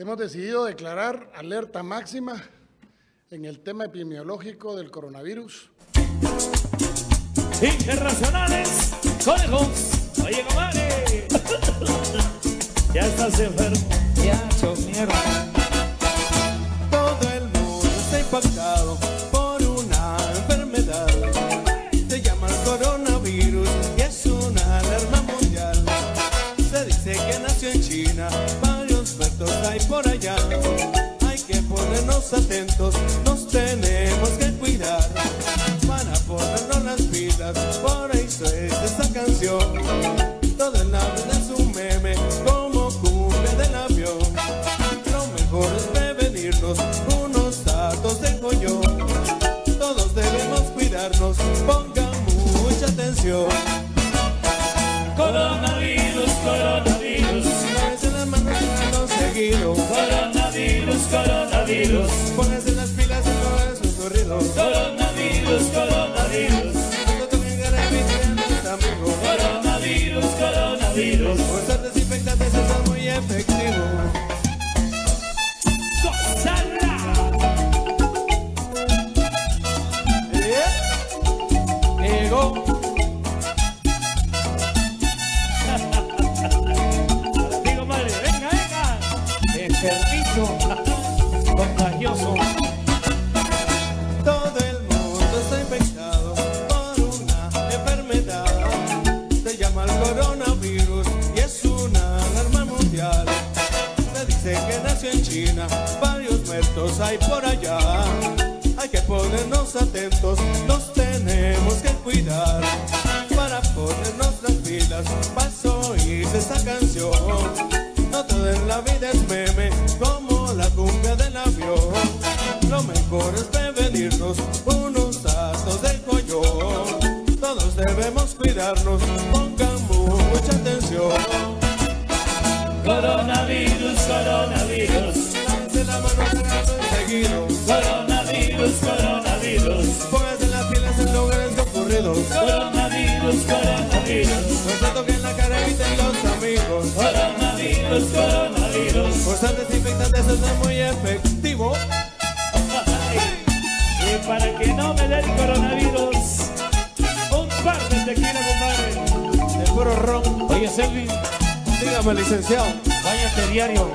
Hemos decidido declarar alerta máxima en el tema epidemiológico del coronavirus. Internacionales, conejos, oye comadre, ya estás enfermo, ya hecho mierda. Hay por allá. Hay que ponernos atentos, nos tenemos que cuidar. Para ponernos las pilas, por eso es esta canción. Todo el nave es un meme, como cumple del avión. Lo mejor es prevenirnos, unos datos dejo yo. Todos debemos cuidarnos, pongan mucha atención. Coronavirus, coronavirus, coronavirus, Enfermito, contagioso. Todo el mundo está infectado por una enfermedad. Se llama el coronavirus y es una alarma mundial. Se dice que nació en China, varios muertos hay por allá. Hay que ponernos atentos, nos tenemos que cuidar. Para ponernos las pilas, paso hice esta canción. No todo en la vida es unos datos dejo yo. Todos debemos cuidarnos, pongan mucha atención. Coronavirus, coronavirus, Lávense la mano enseguido. coronavirus, coronavirus, Pónganse las pilas en lugares concurridos. coronavirus, coronavirus, No se toquen la cara, eviten los amigos. coronavirus, coronavirus. Usar desinfectantes es muy efectivo. Para que no me dé el coronavirus, un par de tequila, compadre. El puro ron. Oye, Selvi, Dígame, licenciado. váyate diario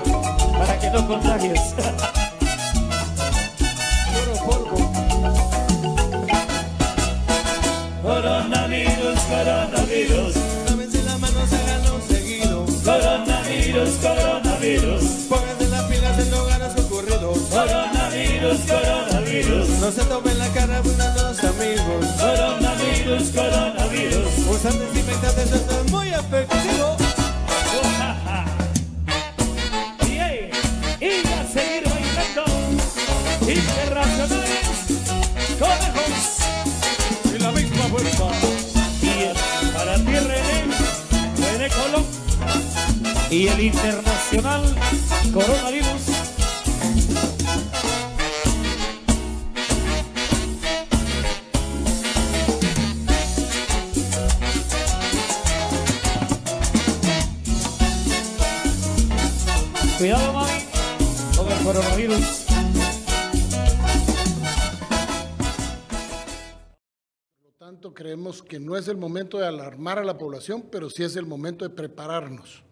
para que no contagies. No se tomen la cara, buenas los amigos. coronavirus, coronavirus. Usar desinfectantes eso es muy efectivo. Bien, y a seguir bailando. Internacionales, conejos. Y la misma fuerza. Y para ti, René, René Colón. Y el internacional coronavirus. Cuidado, mami, con el coronavirus. Por lo tanto, creemos que no es el momento de alarmar a la población, pero sí es el momento de prepararnos.